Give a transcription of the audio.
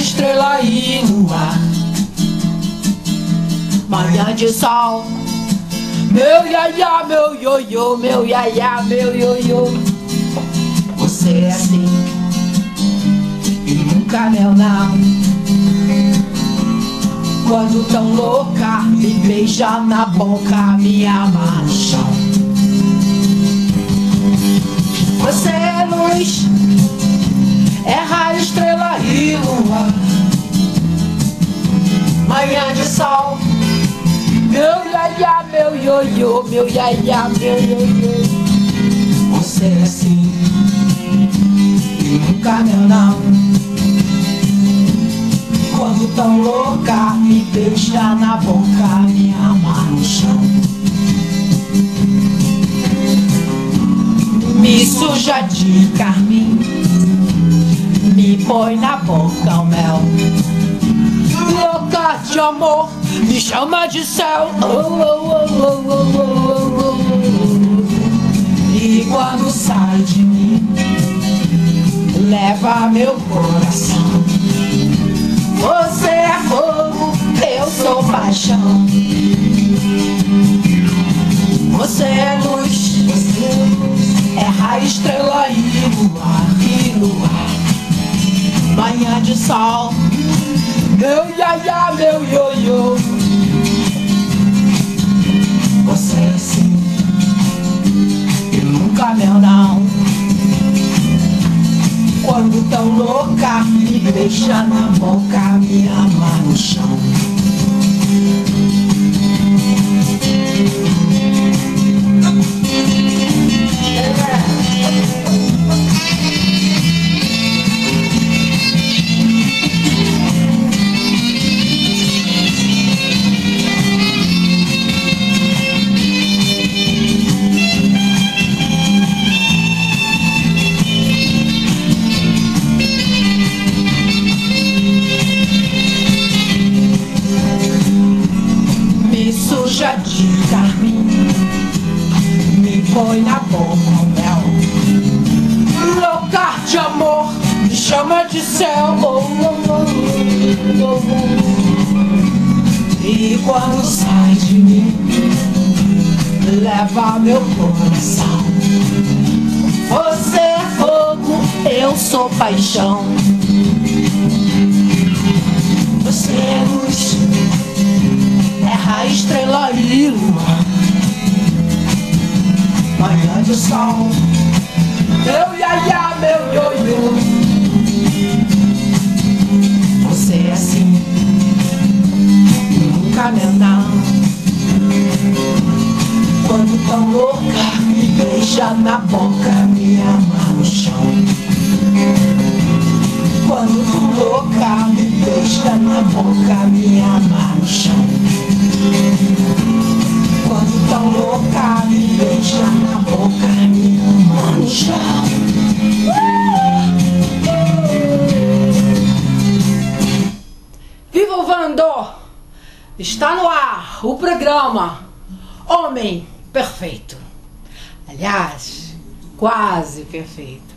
estrela e lua. Manhã de sol. Meu iaia, meu ioiô, meu iaia, meu ioiô. Você é assim e nunca meu não. Quando tão louca, me beija na boca, me ama no chão. Você é luz, iaia, meu ioiô, meu iaia, meu ioiô. Você é assim e nunca meu não. Quando tão louca, me beija na boca, me ama no chão. Me suja de carmim, me põe na boca o mel. Louca de amor, me chama de céu. Oh, oh, oh. E quando sai de mim, leva meu coração. Você é fogo, eu sou paixão. Você é luz, é raio, estrela e luar, e luar. Manhã de sol, meu iaia, meu ioiô. Beija na boca, me ama no chão. Põe na boca o mel. De amor, me chama de céu. Oh, oh, oh, oh, oh. E quando sai de mim, leva meu coração. Você é fogo, eu sou paixão. De sol, meu iaia, meu ioiô. Você é assim, nunca meu não. Quando tão louca, me beija na boca, me ama no chão. Quando tu louca, me beija na boca, Está no ar o programa Homem Perfeito. Aliás, quase perfeito.